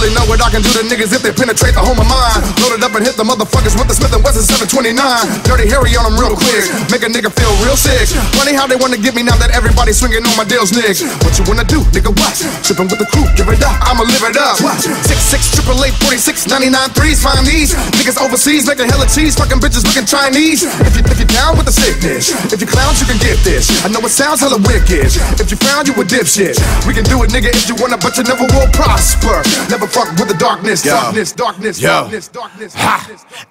really know what I can do to niggas if they penetrate the home of mine. Loaded up and hit the motherfuckers with the Smith and Wesson 729. Dirty Harry on them real quick, make a nigga feel real sick. Funny how they wanna get me now that everybody's swinging on my deals, nigga. What you wanna do, nigga? What? Tripping with the crew, give it up, I'ma live it up. What? Six six triple eight forty six ninety nine threes, find these niggas overseas making hella cheese, fucking bitches looking Chinese. If you if you down with the sickness, if you clowns, you can get this. I know it sounds hella wicked. If you found you a dipshit, we can do it, nigga. If you wanna, but you never will prosper. Never fuck with the darkness, Yo. darkness, darkness, Yo. darkness, darkness, Ha!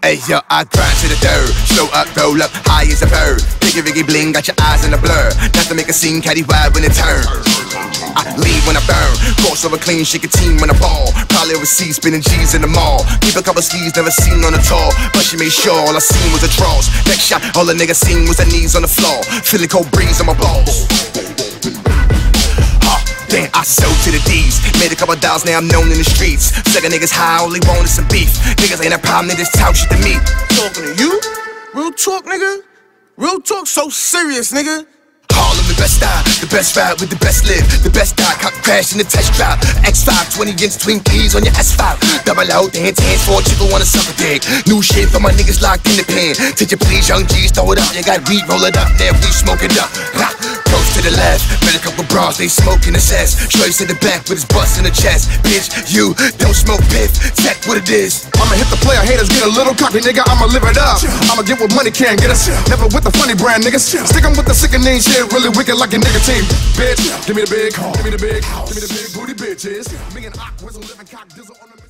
Hey yo, I grind to the dirt. Slow up, roll up, high as a bird. Biggie, biggie, bling, got your eyes in the blur. Not to make a scene, caddy wide when it turn. I leave when I burn. Cross over clean, shake a team when I ball. Probably overseas, spinning G's in the mall. Keep a couple skis, never seen on a tour. But she made sure all I seen was a draws. Next shot, all the nigga seen was her knees on the floor. Feeling cold breeze on my balls. Then I sold to the D's. Made a couple dollars, now I'm known in the streets. Second niggas high, all they want is some beef. Niggas ain't a problem, they just talk shit to me. Talking to you? Real talk, nigga? Real talk, so serious, nigga. Harlem, the best style, the best ride with the best live, the best die, cop crash in the test drive. X5, 20 inch twin keys on your S5. Double out, dance hands for a chick who wanna suck a dick. New shit for my niggas locked in the pen. Did you please, young G's, throw it up? You got weed, roll it up, there we smoke it up. Ha. To the left, met a couple bras, they smoking the cess. Shorty to the back with his bust in the chest. Bitch, you don't smoke piff, check what it is. I'ma hit the player haters, get a little cocky, nigga. I'ma live it up. I'ma get what money can get us. Never with the funny brand, niggas. Sticking with the sickening shit, really wicked like a nicotine. Bitch, give me the big, give me the big, give me the big booty bitches. Me and Aqua was a living cock dizzle on the.